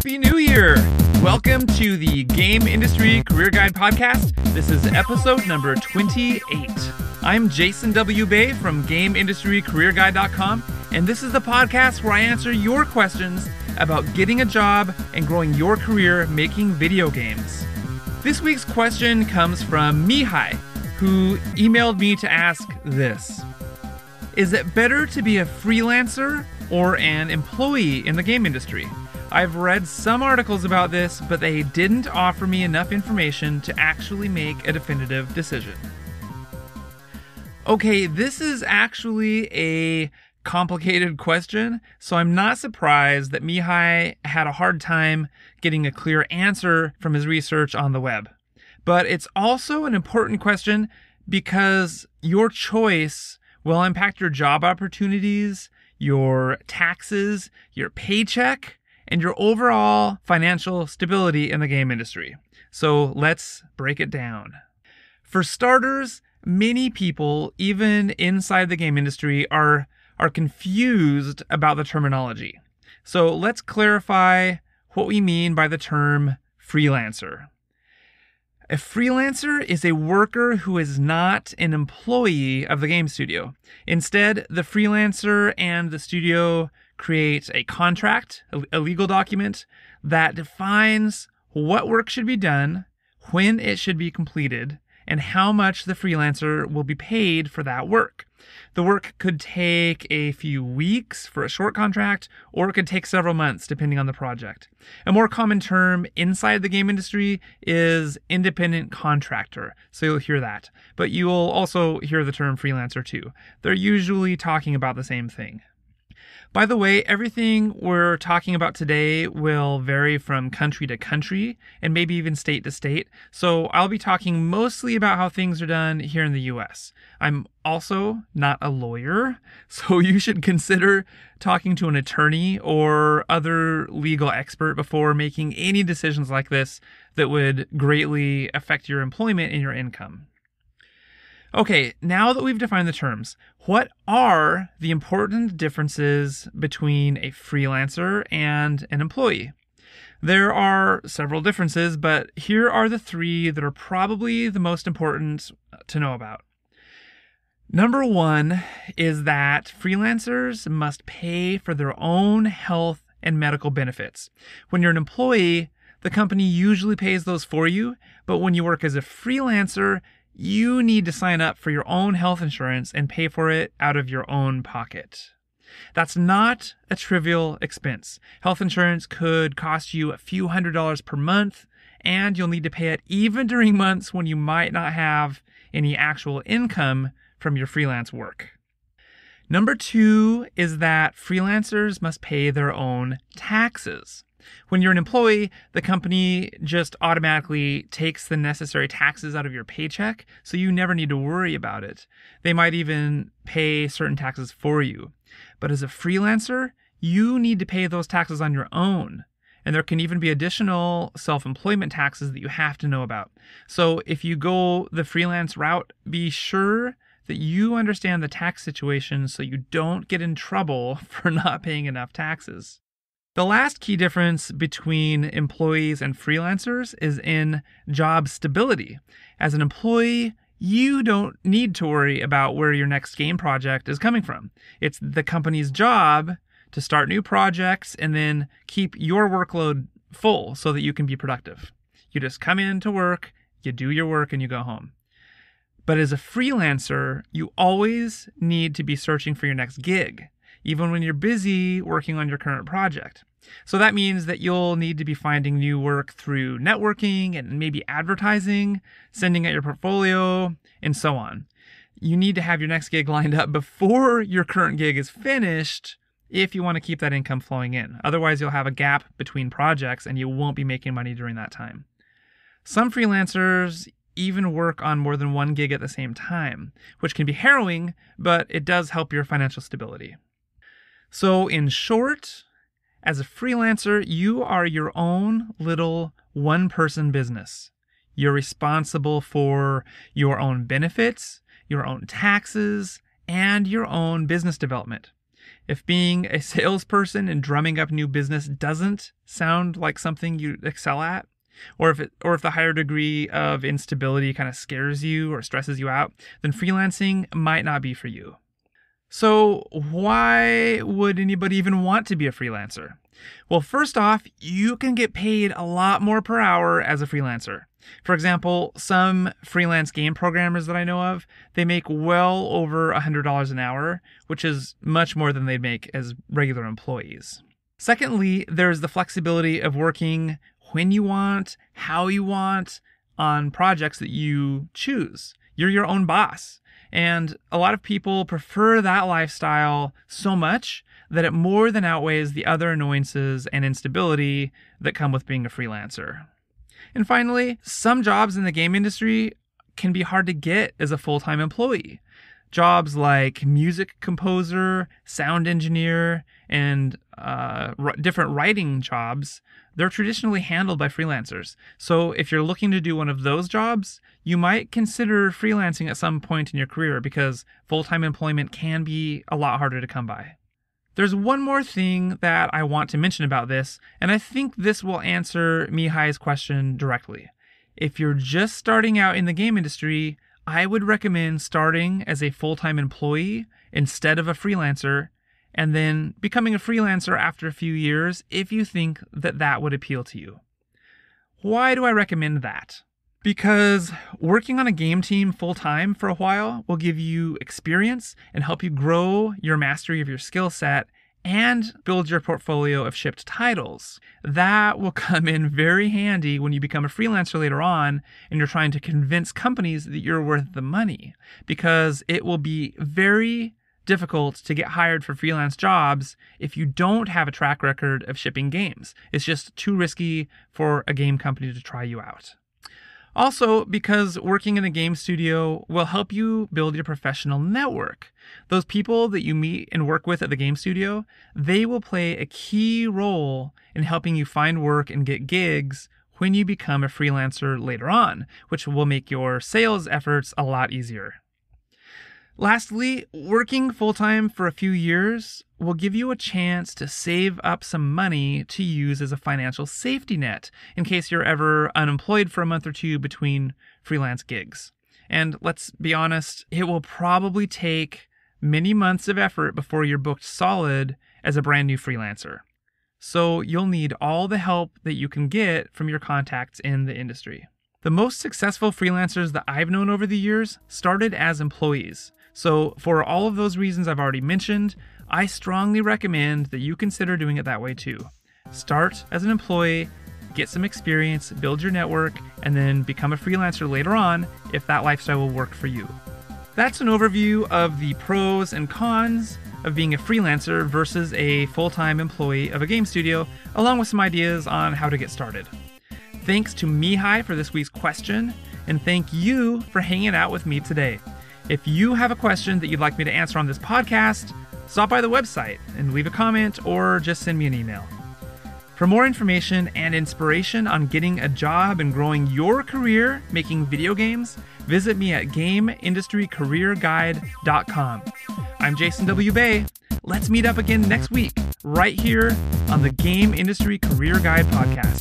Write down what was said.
Happy New Year! Welcome to the Game Industry Career Guide Podcast. This is episode number 28. I'm Jason W. Bay from GameIndustryCareerGuide.com, and this is the podcast where I answer your questions about getting a job and growing your career making video games. This week's question comes from Mihai, who emailed me to ask this Is it better to be a freelancer or an employee in the game industry? I've read some articles about this, but they didn't offer me enough information to actually make a definitive decision. Okay, this is actually a complicated question, so I'm not surprised that Mihai had a hard time getting a clear answer from his research on the web. But it's also an important question because your choice will impact your job opportunities, your taxes, your paycheck, and your overall financial stability in the game industry. So let's break it down. For starters, many people, even inside the game industry, are, are confused about the terminology. So let's clarify what we mean by the term freelancer. A freelancer is a worker who is not an employee of the game studio. Instead, the freelancer and the studio create a contract, a legal document that defines what work should be done, when it should be completed, and how much the freelancer will be paid for that work. The work could take a few weeks for a short contract, or it could take several months depending on the project. A more common term inside the game industry is independent contractor, so you'll hear that. But you'll also hear the term freelancer too. They're usually talking about the same thing. By the way, everything we're talking about today will vary from country to country and maybe even state to state. So I'll be talking mostly about how things are done here in the US. I'm also not a lawyer, so you should consider talking to an attorney or other legal expert before making any decisions like this that would greatly affect your employment and your income. Okay, now that we've defined the terms, what are the important differences between a freelancer and an employee? There are several differences, but here are the three that are probably the most important to know about. Number one is that freelancers must pay for their own health and medical benefits. When you're an employee, the company usually pays those for you, but when you work as a freelancer, you need to sign up for your own health insurance and pay for it out of your own pocket. That's not a trivial expense. Health insurance could cost you a few hundred dollars per month, and you'll need to pay it even during months when you might not have any actual income from your freelance work. Number two is that freelancers must pay their own taxes. When you're an employee, the company just automatically takes the necessary taxes out of your paycheck, so you never need to worry about it. They might even pay certain taxes for you. But as a freelancer, you need to pay those taxes on your own. And there can even be additional self employment taxes that you have to know about. So if you go the freelance route, be sure that you understand the tax situation so you don't get in trouble for not paying enough taxes. The last key difference between employees and freelancers is in job stability. As an employee, you don't need to worry about where your next game project is coming from. It's the company's job to start new projects and then keep your workload full so that you can be productive. You just come in to work, you do your work, and you go home. But as a freelancer, you always need to be searching for your next gig even when you're busy working on your current project. So that means that you'll need to be finding new work through networking and maybe advertising, sending out your portfolio, and so on. You need to have your next gig lined up before your current gig is finished if you want to keep that income flowing in. Otherwise, you'll have a gap between projects and you won't be making money during that time. Some freelancers even work on more than one gig at the same time, which can be harrowing, but it does help your financial stability. So, in short, as a freelancer, you are your own little one person business. You're responsible for your own benefits, your own taxes, and your own business development. If being a salesperson and drumming up new business doesn't sound like something you excel at, or if it, or if the higher degree of instability kind of scares you or stresses you out, then freelancing might not be for you. So, why would anybody even want to be a freelancer? Well, first off, you can get paid a lot more per hour as a freelancer. For example, some freelance game programmers that I know of, they make well over $100 an hour, which is much more than they'd make as regular employees. Secondly, there's the flexibility of working when you want, how you want, on projects that you choose. You're your own boss. And a lot of people prefer that lifestyle so much that it more than outweighs the other annoyances and instability that come with being a freelancer. And finally, some jobs in the game industry can be hard to get as a full time employee. Jobs like music composer, sound engineer, and uh, r- different writing jobs, they're traditionally handled by freelancers. So if you're looking to do one of those jobs, you might consider freelancing at some point in your career because full time employment can be a lot harder to come by. There's one more thing that I want to mention about this, and I think this will answer Mihai's question directly. If you're just starting out in the game industry, I would recommend starting as a full time employee instead of a freelancer, and then becoming a freelancer after a few years if you think that that would appeal to you. Why do I recommend that? Because working on a game team full time for a while will give you experience and help you grow your mastery of your skill set and build your portfolio of shipped titles. That will come in very handy when you become a freelancer later on and you're trying to convince companies that you're worth the money because it will be very difficult to get hired for freelance jobs if you don't have a track record of shipping games. It's just too risky for a game company to try you out. Also, because working in a game studio will help you build your professional network. Those people that you meet and work with at the game studio, they will play a key role in helping you find work and get gigs when you become a freelancer later on, which will make your sales efforts a lot easier. Lastly, working full time for a few years will give you a chance to save up some money to use as a financial safety net in case you're ever unemployed for a month or two between freelance gigs. And let's be honest, it will probably take many months of effort before you're booked solid as a brand new freelancer. So you'll need all the help that you can get from your contacts in the industry. The most successful freelancers that I've known over the years started as employees. So, for all of those reasons I've already mentioned, I strongly recommend that you consider doing it that way too. Start as an employee, get some experience, build your network, and then become a freelancer later on if that lifestyle will work for you. That's an overview of the pros and cons of being a freelancer versus a full time employee of a game studio, along with some ideas on how to get started. Thanks to Mihai for this week's question, and thank you for hanging out with me today. If you have a question that you'd like me to answer on this podcast, stop by the website and leave a comment or just send me an email. For more information and inspiration on getting a job and growing your career making video games, visit me at GameIndustryCareerGuide.com. I'm Jason W. Bay. Let's meet up again next week, right here on the Game Industry Career Guide podcast.